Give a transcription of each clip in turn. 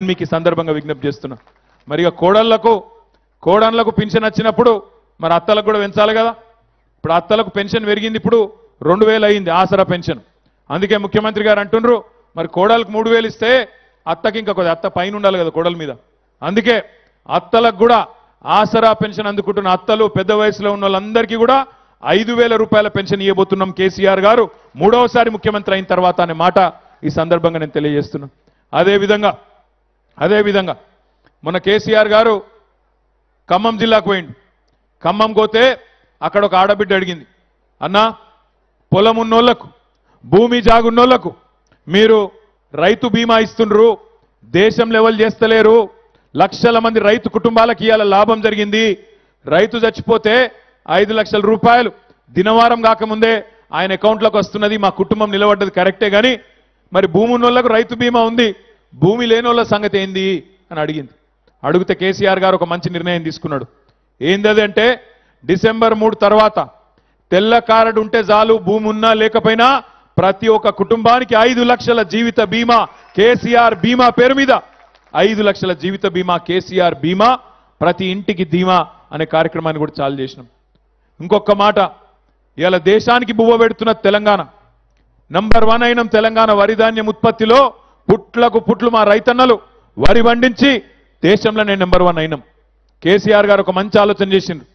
మీకు ఈ సందర్భంగా విజ్ఞప్తి చేస్తున్నా. మరి ఇక కోడళ్ళకు కోడళ్ళకు పెన్షన్ వచ్చినప్పుడు మరి అత్తలకు కూడా పెంచాలి కదా? ఇప్పుడు అత్తలకు పెన్షన్ పెరిగింది ఇప్పుడు రెండు వేలు అయింది ఆసరా పెన్షన్. అందుకే ముఖ్యమంత్రి గారు అంటుండ్రు మరి కోడలకు మూడు వేలు ఇస్తే అత్తకి ఇంకా కొద్ది అత్త పైన ఉండాలి కదా కోడల మీద. అందుకే అత్తలకు కూడా ఆసరా పెన్షన్ అందుకుంటున్న అత్తలు పెద్ద వయసులో ఉన్న వాళ్ళందరికీ కూడా ఐదు వేల రూపాయల పెన్షన్ ఇవ్వబోతున్నాం కేసీఆర్ గారు. మూడవసారి ముఖ్యమంత్రి అయిన తర్వాత అనే మాట ఈ సందర్భంగా నేను తెలియజేస్తున్నా. అదేవిధంగా అదేవిధంగా మొన్న కేసీఆర్ గారు ఖమ్మం జిల్లాకు పోయిండు. ఖమ్మం పోతే అక్కడ ఒక ఆడబిడ్డ అడిగింది అన్నా పొలం ఉన్నోళ్ళకు భూమి జాగున్నోళ్ళకు మీరు రైతు బీమా ఇస్తుండ్రు దేశం లెవెల్ చేస్తలేరు లక్షల మంది రైతు కుటుంబాలకు ఇవాళ లాభం జరిగింది రైతు చచ్చిపోతే ఐదు లక్షల రూపాయలు దినవారం కాకముందే ఆయన అకౌంట్లోకి వస్తున్నది మా కుటుంబం నిలబడ్డది కరెక్టే కానీ మరి భూమి ఉన్నోళ్ళకు రైతు బీమా ఉంది భూమి లేనోళ్ళ సంగతి ఏంది అని అడిగింది. అడిగితే కేసీఆర్ గారు ఒక మంచి నిర్ణయం తీసుకున్నాడు. ఏంది అంటే డిసెంబర్ మూడు తర్వాత తెల్ల కార్డు ఉంటే చాలు భూమి ఉన్నా లేకపోయినా ప్రతి ఒక్క కుటుంబానికి ఐదు లక్షల జీవిత బీమా కేసీఆర్ బీమా పేరు మీద. ఐదు లక్షల జీవిత బీమా కేసీఆర్ బీమా ప్రతి ఇంటికి ధీమా అనే కార్యక్రమాన్ని కూడా చాలు చేసినాం. ఇంకొక మాట ఇవాళ దేశానికి బువ్వ పెడుతున్న తెలంగాణ. నంబర్ వన్ అయిన తెలంగాణ వరిధాన్యం ఉత్పత్తిలో పుట్లకు పుట్లు మా రైతన్నలు. వరి పండించి నేను నెంబర్ వన్ అయినాం. కేసీఆర్ గారు ఒక మంచి ఆలోచన చేసిండ్రు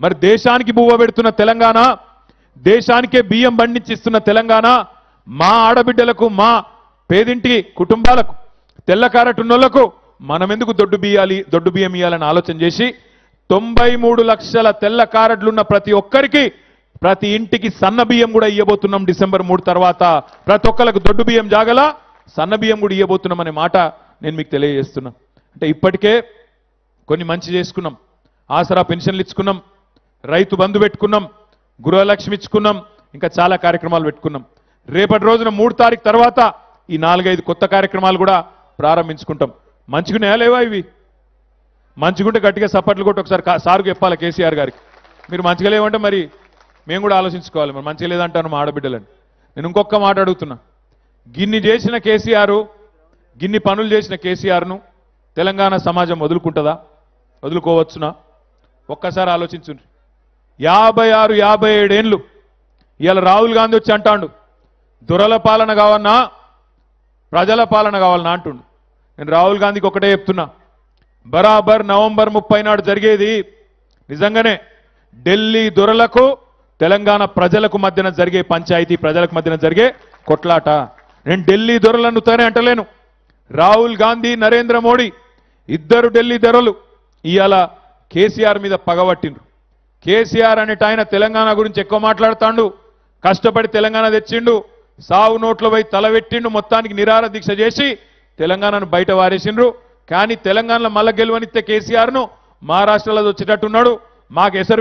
మరి దేశానికి బువ్వ పెడుతున్న తెలంగాణ దేశానికే బియ్యం పండించిస్తున్న తెలంగాణ మా ఆడబిడ్డలకు మా పేదింటి కుటుంబాలకు తెల్లకారటున్నోళ్ళకు మనం ఎందుకు దొడ్డు బియ్యాలి దొడ్డు బియ్యం ఇవ్వాలని ఆలోచన చేసి తొంభై మూడు లక్షల తెల్ల కారట్లున్న ప్రతి ఒక్కరికి ప్రతి ఇంటికి సన్న బియ్యం కూడా ఇవ్వబోతున్నాం డిసెంబర్ మూడు తర్వాత. ప్రతి ఒక్కరికి దొడ్డు బియ్యం జాగల. సన్న బియ్యం కూడా ఇవ్వబోతున్నాం అనే మాట నేను మీకు తెలియజేస్తున్నా. అంటే ఇప్పటికే కొన్ని మంచి చేసుకున్నాం. ఆసరా పెన్షన్లు ఇచ్చుకున్నాం. రైతు బంధు పెట్టుకున్నాం. గృహలక్ష్మి ఇచ్చుకున్నాం. ఇంకా చాలా కార్యక్రమాలు పెట్టుకున్నాం. రేపటి రోజున మూడు తారీఖు తర్వాత ఈ నాలుగైదు కొత్త కార్యక్రమాలు కూడా ప్రారంభించుకుంటాం. మంచిగున్నాయా లేవా ఇవి? మంచిగుంటే గట్టిగా సప్పట్లు కొట్టి ఒకసారి కా- సార్కు చెప్పాలి కేసీఆర్ గారికి? మీరు మంచిగా లేవంటే మరి మేము కూడా ఆలోచించుకోవాలి. మరి మంచిగా లేదంటాను మా ఆడబిడ్డలని. నేను ఇంకొక మాట అడుగుతున్నా. గిన్ని చేసిన కేసీఆర్ గిన్ని పనులు చేసిన కేసీఆర్ను తెలంగాణ సమాజం వదులుకుంటుందా? వదులుకోవచ్చునా? ఒక్కసారి ఆలోచించండి యాభై ఆరు యాభై ఏడేండ్లు ఇవాళ రాహుల్ గాంధీ వచ్చి అంటాడు దొరల పాలన కావన్నా ప్రజల పాలన కావాలన్నా అంటుండు. నేను రాహుల్ గాంధీకి ఒకటే చెప్తున్నా బరాబర్ నవంబర్ ముప్పై నాడు జరిగేది నిజంగానే ఢిల్లీ దొరలకు తెలంగాణ ప్రజలకు మధ్యన జరిగే పంచాయతీ ప్రజలకు మధ్యన జరిగే కొట్లాట. నేను ఢిల్లీ దొరలను తనే అంటలేను. రాహుల్ గాంధీ నరేంద్ర మోడీ ఇద్దరు ఢిల్లీ దొరలు ఇవాళ కేసీఆర్ మీద పగబట్టిండ్రు కేసీఆర్ అనేట ఆయన తెలంగాణ గురించి ఎక్కువ మాట్లాడుతాండు. కష్టపడి తెలంగాణ తెచ్చిండు. సావు నోట్లో పోయి తలవెట్టిండు మొత్తానికి నిరార దీక్ష చేసి తెలంగాణను బయట వారేసిండ్రు. కానీ తెలంగాణలో మళ్ళా గెలువనిస్తే కేసీఆర్ను మహారాష్ట్రలో వచ్చేటట్టున్నాడు. మాకు ఎసరు